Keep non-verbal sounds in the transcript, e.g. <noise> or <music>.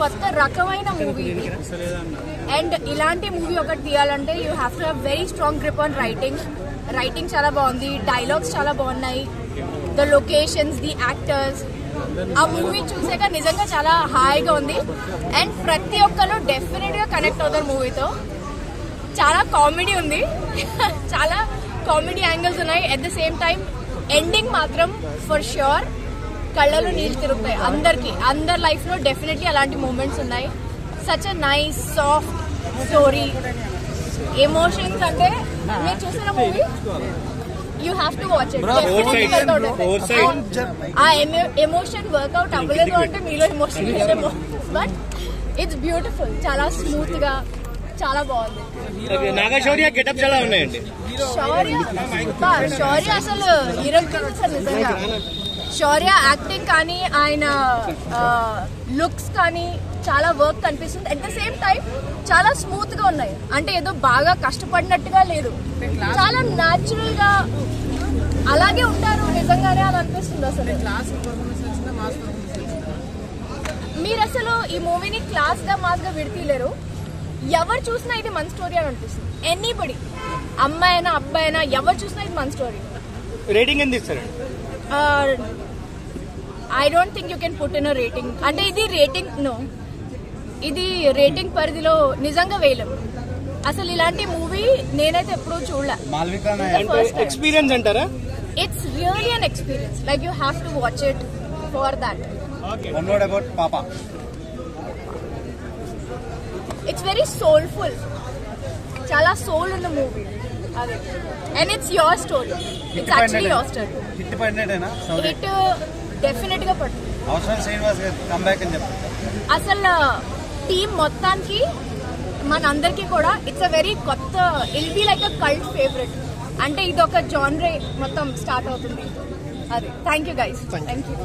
కొత్త రకమైన movie and ఇలాంటి మూవీ ఒకటి తీయాలంటే you have to have very strong grip on writing writing చాలా బాగుంది డైలాగ్స్ చాలా బాగున్నాయి. ద లొకేషన్స్ ది యాక్టర్స్ ఆ మూవీ చూసాక నిజంగా చాలా హాయిగా ఉంది. అండ్ ప్రతి ఒక్కరు డెఫినెట్గా కనెక్ట్ అవుతారు మూవీతో చాలా కామెడీ ఉంది. <laughs> చాలా కామెడీ యాంగిల్స్ ఉన్నాయి. At the same time ending మాత్రం ఫర్ ష్యూర్ కళ్ళలో నీళ్ళు తిరుగుతాయి. అందరికి. అందరి లైఫ్లో డెఫినెట్లీ అలాంటి మూమెంట్స్ ఉన్నాయి. Such a nice soft story emotions అంటే మీరు చూసిన movie you have to watch it ఆ ఎమోషన్ వర్కౌట్ అవ్వలేదు అంటే మీలో ఎమోషన్ లేదేమో. బట్ ఇట్స్ బ్యూటిఫుల్ చాలా స్మూత్గా చాలా బాగుంది. నాగశౌర్య గెటప్స్ ఎలా ఉన్నాయండి? శౌర్య? బా, శౌర్య అసలు అసలు నిజంగా. శౌర్య యాక్టింగ్ కానీ ఆయన లుక్స్ కానీ చాలా వర్క్ కనిపిస్తుంది. అట్ ద సేమ్ టైం చాలా స్మూత్గా ఉన్నాయి. అంటే ఏదో బాగా కష్టపడినట్టుగా లేదు. చాలా న్యాచురల్గా అలాగే ఉంటారు. నిజంగానే అని అనిపిస్తుంది అసలు. మీరు అసలు ఈ మూవీని క్లాస్గా మాస్గా విడతీయలేరు. ఎవరు చూసినా ఇది మన స్టోరీ అని అనిపిస్తుంది. ఎనీబడి అమ్మాయి అయినా అబ్బాయి అయినా ఎవరు చూసినా ఇది మన స్టోరీ రేటింగ్ ఎంత ఇస్తారండి? I don't think you can put in rating అంటే ఇది రేటింగ్ నో ఇది రేటింగ్ పరిధిలో నిజంగా వేయలేం అసలు ఇలాంటి మూవీ నేనైతే ఎప్పుడూ చూడలే. ఫస్ట్ ఎక్స్పీరియన్స్ అంటారా? It's really an experience like you have to watch it for that One word about Papa. It's very soulful చాలా సోల్ ఉన్న movie and it's your story it's actually your story hit పడినట్టేనా hit డెఫినెట్గా పడుతుంది. అవసరం శ్రీనివాస్ గారు comeback అని చెప్పారు అసలు team మొత్తానికి మనందరికీ కూడా ఇట్స్ అ వెరీ కొత్త will be like a cult favourite అంటే ఇది ఒక జాన్రే మొత్తం స్టార్ట్ అవుతుంది. అది. Thank you guys thank you